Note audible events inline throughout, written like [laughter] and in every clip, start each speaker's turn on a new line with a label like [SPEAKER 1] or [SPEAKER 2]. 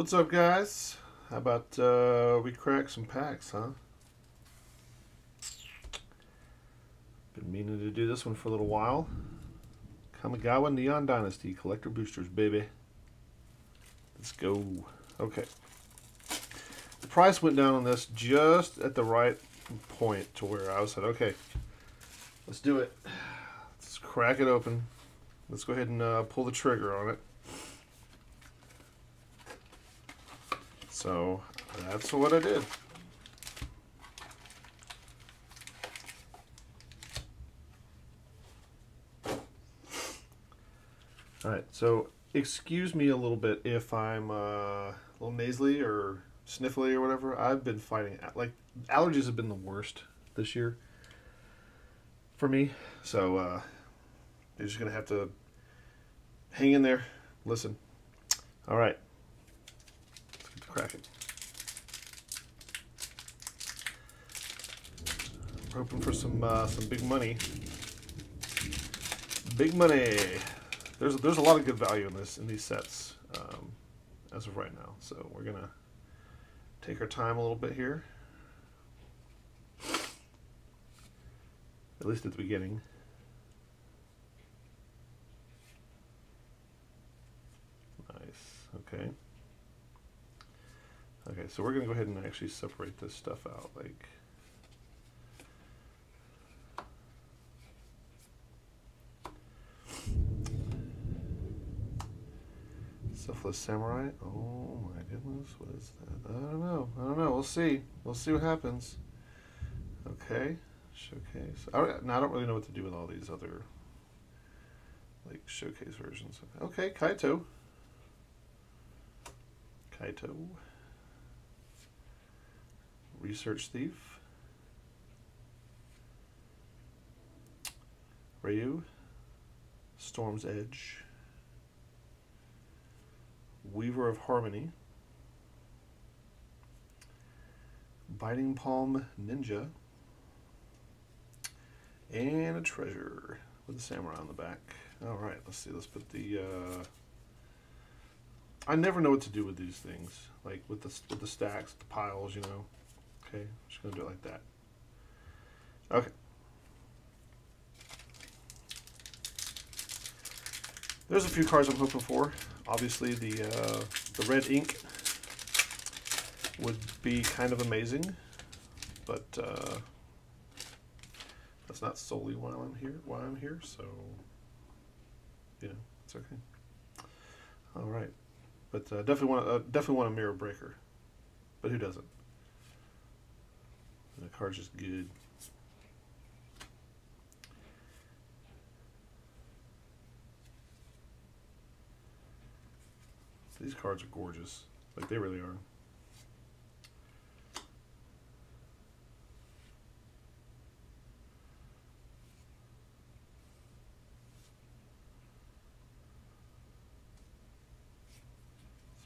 [SPEAKER 1] What's up, guys? How about uh, we crack some packs, huh? Been meaning to do this one for a little while. Kamigawa Neon Dynasty Collector Boosters, baby. Let's go. Okay. The price went down on this just at the right point to where I was said, okay, let's do it. Let's crack it open. Let's go ahead and uh, pull the trigger on it. So that's what I did. All right, so excuse me a little bit if I'm uh, a little nasally or sniffly or whatever. I've been fighting like allergies have been the worst this year for me. So uh, you're just gonna have to hang in there, listen. All right, to cracking. We're hoping for some uh, some big money. Big money. There's there's a lot of good value in this in these sets um, as of right now. So we're gonna take our time a little bit here. At least at the beginning. Nice. Okay. Okay, so we're gonna go ahead and actually separate this stuff out like Selfless Samurai. Oh my goodness, what is that? I don't know. I don't know. We'll see. We'll see what happens. Okay, showcase. I don't, now I don't really know what to do with all these other like showcase versions. Okay, Kaito. Kaito. Research Thief. Raiyuu. Storm's Edge. Weaver of Harmony, Biting Palm Ninja, and a treasure with a samurai on the back. All right, let's see. Let's put the. Uh, I never know what to do with these things, like with the with the stacks, the piles. You know. Okay, I'm just gonna do it like that. Okay. There's a few cards I'm hoping for. Obviously, the uh, the red ink would be kind of amazing, but uh, that's not solely why I'm here. Why I'm here, so you know, it's okay. All right, but uh, definitely want uh, definitely want a mirror breaker, but who doesn't? The card's just good. These cards are gorgeous. Like, they really are.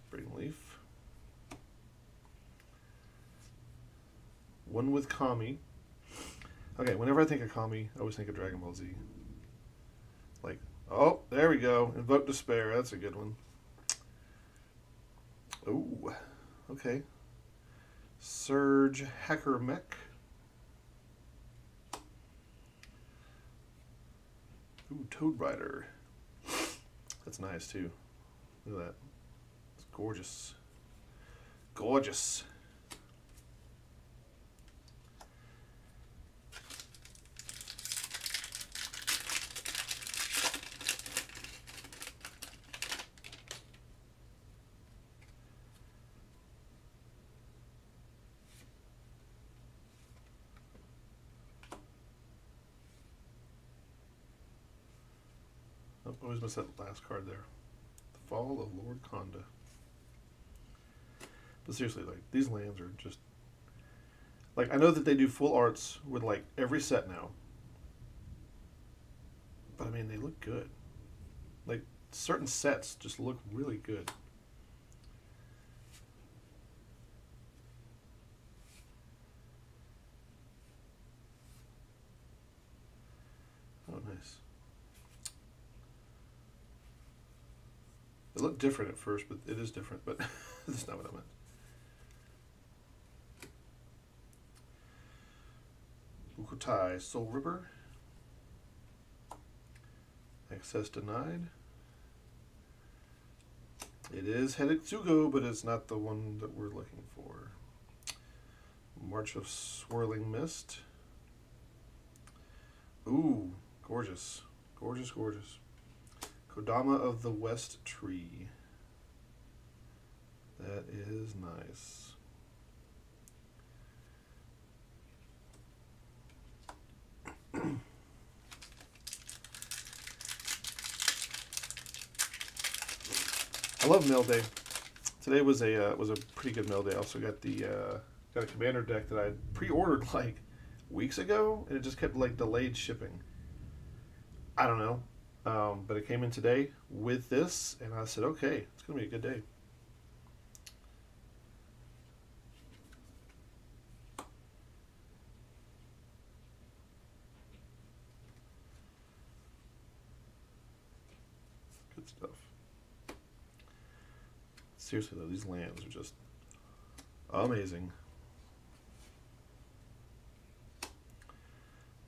[SPEAKER 1] Spring Leaf. One with Kami. Okay, whenever I think of Kami, I always think of Dragon Ball Z. Like, oh, there we go. Invoke Despair. That's a good one. Oh, okay. Surge Hacker Mech. Ooh, Toad Rider. That's nice too. Look at that. It's gorgeous. Gorgeous. Always miss that last card there. The Fall of Lord Konda. But seriously, like these lands are just like I know that they do full arts with like every set now. But I mean they look good. Like certain sets just look really good. Looked different at first, but it is different. But [laughs] that's not what I meant. Mukotai Soulripper. Access denied. It is headed Hidetsugu, but it's not the one that we're looking for. March of Swirling Mist. Ooh, gorgeous. Gorgeous, gorgeous. Kodama of the West Tree. That is nice. I love mail day. Today was a uh, was a pretty good mail day. I also got the uh, got a commander deck that I pre-ordered [laughs] like weeks ago, and it just kept like delayed shipping. I don't know, um, but it came in today with this, and I said, okay, it's gonna be a good day. Good stuff. Seriously though, these lands are just amazing.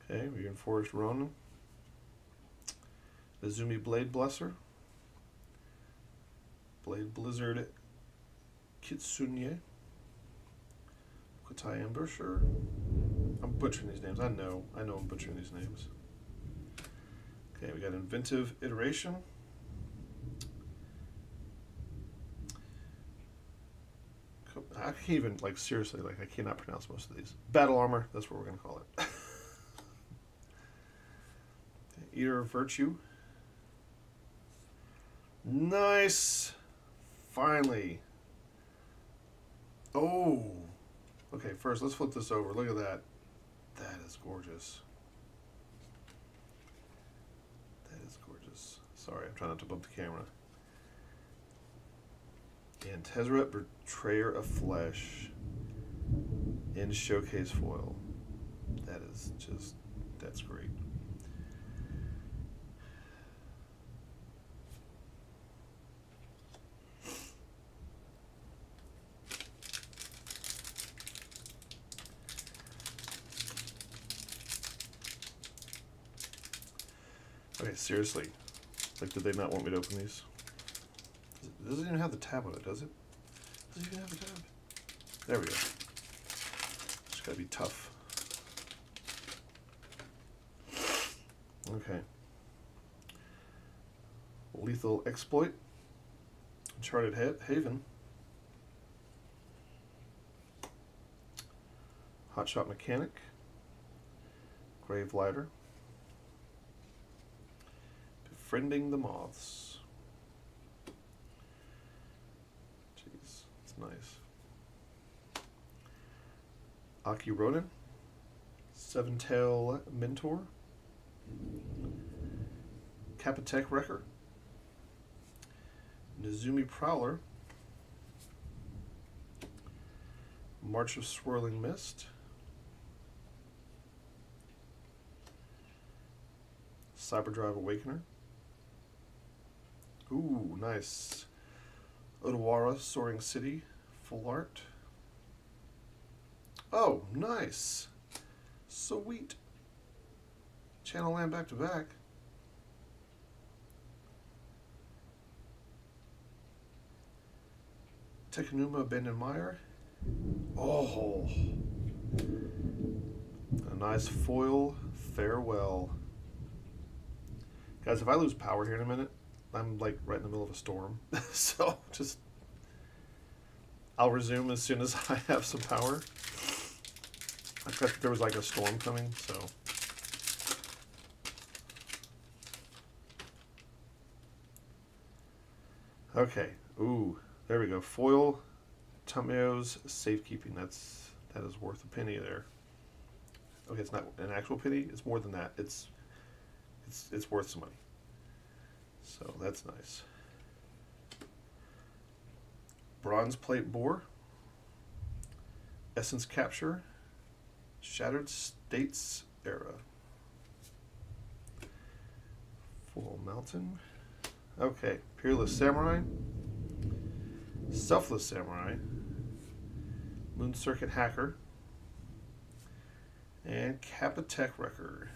[SPEAKER 1] Okay, we're in Forest Ronin. Azumi Blade Blesser. Blade Blizzard Kitsune. Kotai Ambusher. I'm butchering these names. I know. I know I'm butchering these names. Okay, we got Inventive Iteration. I can't even, like, seriously, like, I cannot pronounce most of these. Battle Armor, that's what we're going to call it. [laughs] Eater of Virtue. Nice. Finally. Oh. Okay, first let's flip this over. Look at that. That is gorgeous. That is gorgeous. Sorry, I'm trying not to bump the camera. And Tezzeret, Betrayer of Flesh in showcase foil. That is just, that's great. Okay, seriously. Like, did they not want me to open these? It doesn't even have the tab on it, does it? Does it even have the tab? There we go. Just gotta be tough. Okay. Lethal Exploit. Uncharted ha Haven. Hotshot Mechanic. Grave Lighter. Befriending the Moths. Jeez, it's nice. Akki Ronin. Seven Tail Mentor. Kappa Tech-Wrecker. Nezumi Prowler. March of Swirling Mist. Cyberdrive Awakener. Ooh, nice. Otawara, Soaring City, full art. Oh, nice. Sweet. Channel land back to back. Abandoned Mire. Oh. A nice foil farewell. Guys, if I lose power here in a minute, I'm like right in the middle of a storm. [laughs] so just I'll resume as soon as [laughs] I have some power. I thought there was like a storm coming, so Okay. Ooh, there we go. Foil Tamiyo's safekeeping. That's that is worth a penny there. Okay, it's not an actual penny. It's more than that. It's it's it's worth some money. So that's nice. Bronzeplate Boar. Essence capture. Shattered States era. Full mountain. Okay, Peerless Samurai, Selfless Samurai, Moon Circuit Hacker, and Kappa-Tech Record.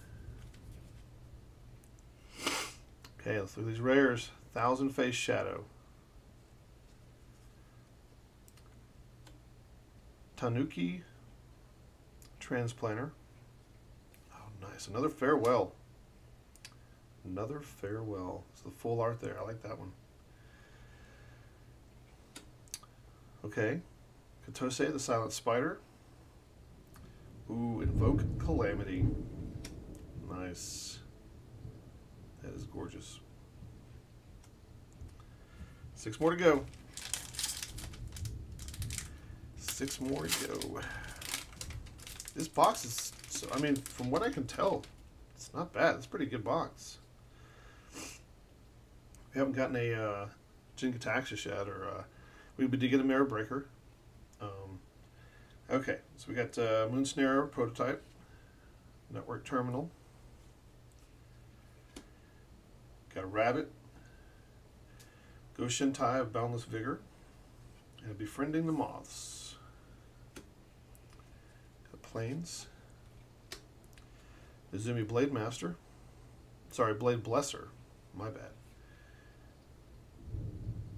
[SPEAKER 1] Okay, let's look at these rares. Thousand Face Shadow. Tanuki Transplanter. Oh, nice. Another Farewell. Another Farewell. It's the full art there. I like that one. Okay. Kotose, the Silent Spider. Ooh, Invoke Calamity. Nice. That is gorgeous. Six more to go. Six more to go. This box is, so, I mean, from what I can tell, it's not bad. It's a pretty good box. We haven't gotten a uh, Jin-Gitaxias yet, or uh, we did get a Mirror Breaker. Um, okay, so we got uh, Moon Snare prototype, Network Terminal, got a Rabbit, Go Shintai of Boundless Vigor, and Befriending the Moths. Got Plains, Izumi Blade Master, sorry, Blade Blesser, my bad.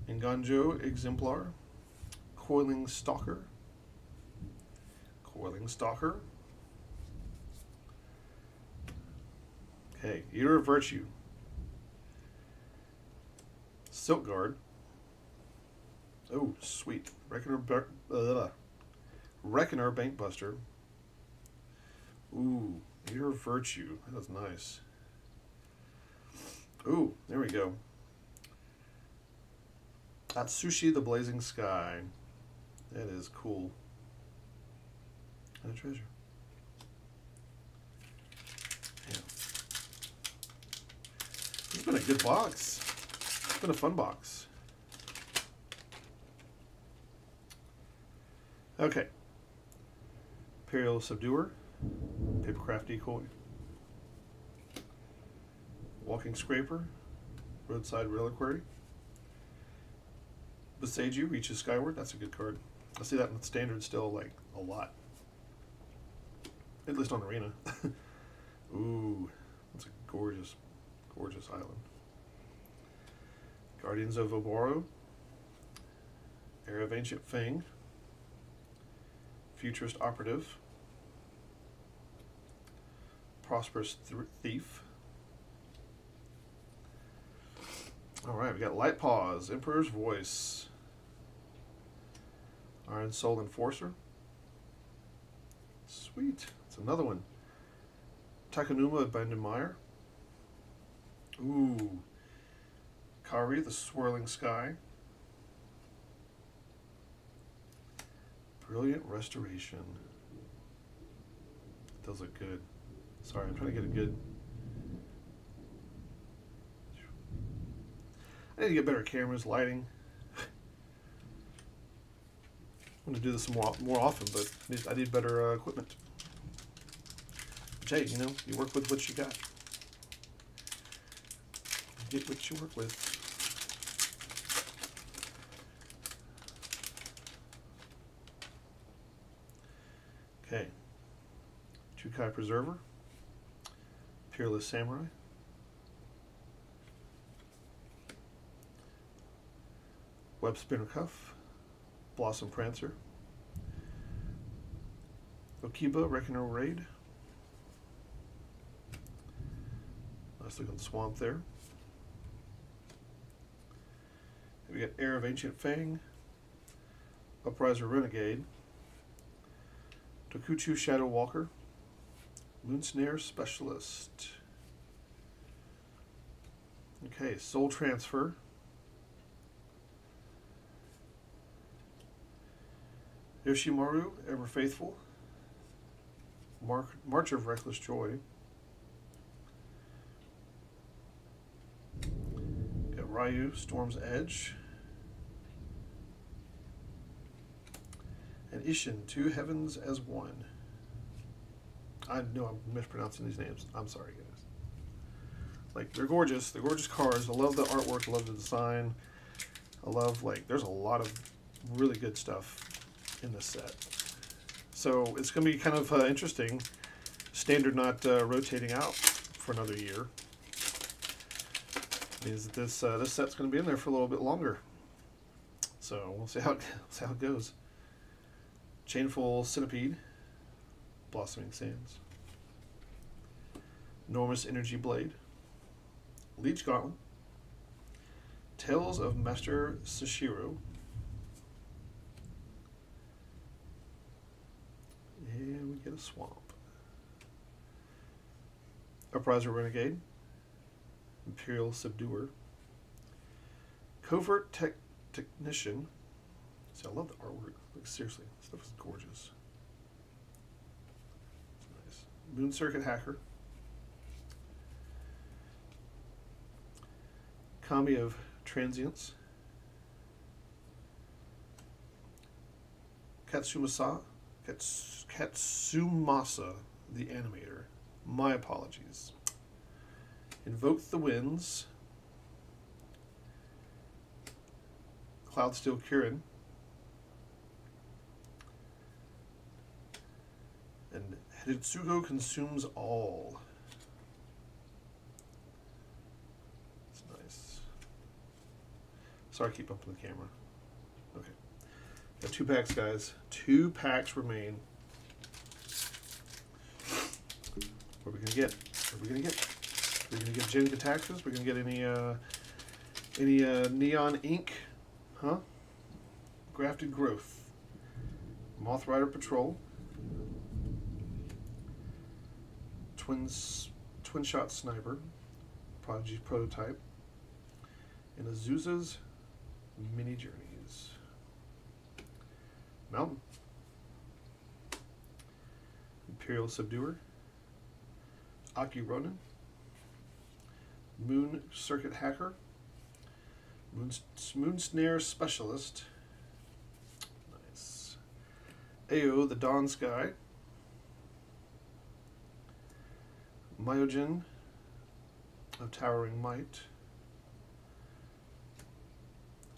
[SPEAKER 1] Nganjo Exemplar, Coiling Stalker, Coiling Stalker. Okay, Eater of Virtue, Silk Guard. Oh, sweet. Reckoner, uh, Reckoner Bank Buster. Ooh, of Virtue. That's nice. Ooh, there we go. Atsushi the Blazing Sky. That is cool. And a treasure. Yeah. Has been a good box. Been a fun box. Okay. Imperial Subduer. Papercraft Decoy. Walking Scraper. Roadside Reliquary. Boseiju reaches skyward. That's a good card. I see that in standard still like a lot. At least on arena. [laughs] Ooh, that's a gorgeous, gorgeous island. Guardians of Oboro. Heir of Ancient Fang. Futurist Operative. Prosperous Th Thief. All right, we got Light Paws, Emperor's Voice. Iron Soul Enforcer. Sweet. It's another one. Takenuma by Meyer. Ooh. Kairi, the Swirling Sky. Brilliant Restoration. Those look good. Sorry, I'm trying to get a good... I need to get better cameras, lighting. [laughs] I'm going to do this more, more often, but I need better uh, equipment. But hey, you know, you work with what you got. Get what you work with. Okay. Jukai Preserver. Peerless Samurai. Web Spinner Cuff. Blossom Prancer. Okiba Reckoner Raid. Nice looking swamp there. We got Heir of Ancient Fang, Upriser Renegade, Dokuchi Shadow-Walker, Moon Snare Specialist. Okay, Soul Transfer. Yoshimaru, Ever Faithful. Mark, March of Reckless Joy. Got Raiyuu, Storm's Edge. And Isshin, Two Heavens as One. I know I'm mispronouncing these names. I'm sorry, guys. Like they're gorgeous. They're gorgeous cards. I love the artwork. I love the design. I love like there's a lot of really good stuff in this set. So it's going to be kind of uh, interesting. Standard not uh, rotating out for another year means that this uh, this set's going to be in there for a little bit longer. So we'll see how [laughs] see how it goes. Chainflail Centipede, Blossoming Sands, Enormous Energy Blade, Leech Gauntlet, Tales of Master Seshiro, and we get a Swamp. Upriser Renegade, Imperial Subduer, Covert Tech Technician. See, I love the artwork. Like seriously, this stuff is gorgeous. Nice. Moon Circuit Hacker. Kami of Transience. Katsumasa. Kats, Katsumasa, the animator. My apologies. Invoke the Winds. Cloudsteel Kirin. And Hidetsugu consumes all. It's nice. Sorry, I keep up the camera. Okay. Got two packs, guys. Two packs remain. What are we gonna get? What are we gonna get? We're gonna get Gen Taxes. We're gonna get any uh, any uh, Neon Ink, huh? Grafted Growth, Moth Rider Patrol, Twins Twin Shot Sniper, Prodigy Prototype, and Azusa's Many Journeys. Mountain. Imperial Subduer. Akki Ronin. Moon Circuit Hacker, Moon, Moon Snare Specialist, nice, Ao the Dawn Sky, Myojin of Towering Might,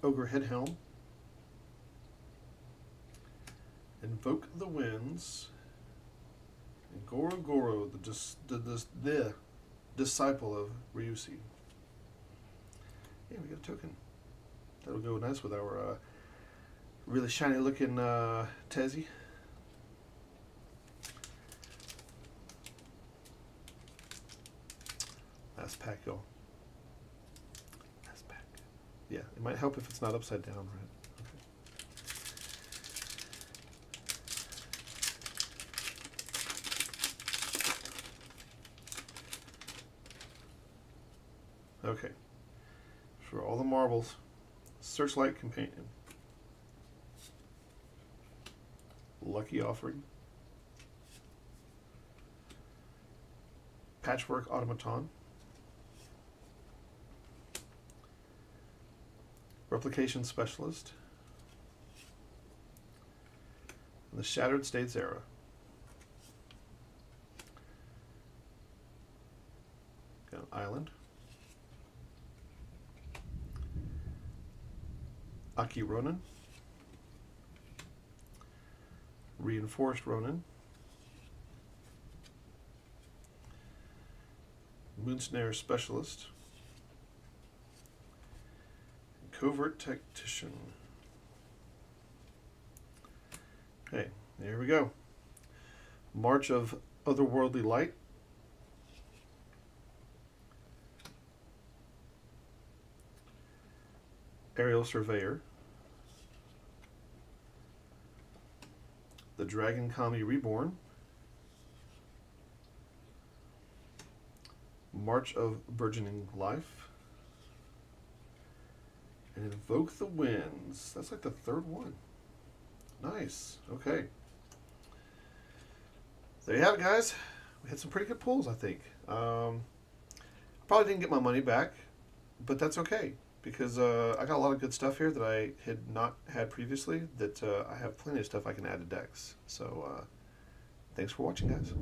[SPEAKER 1] Ogre Headhelm, Invoke the Winds, and Goro Goro, the, dis, the, the, disciple of Ryushi. Yeah, we got a token. That'll go nice with our uh, really shiny looking uh, Tezzy. Pack, y'all. Last pack. Yeah, it might help if it's not upside down, right? Okay. For all the marbles, Searchlight Companion. Lucky Offering. Patchwork Automaton. Replication Specialist. The Shattered States Era. Got an island. Akki Ronin, Reinforced Ronin, Moonsnare Specialist, Covert Tactician. Okay, there we go. March of Otherworldly Light. Aerial Surveyor, The Dragon Kami Reborn, March of Burgeoning Life, and Invoke the Winds. That's like the third one. Nice. Okay. There you have it, guys. We had some pretty good pulls, I think. Um, probably didn't get my money back, but that's okay because uh, I got a lot of good stuff here that I had not had previously that uh, I have plenty of stuff I can add to decks. So uh, thanks for watching, guys.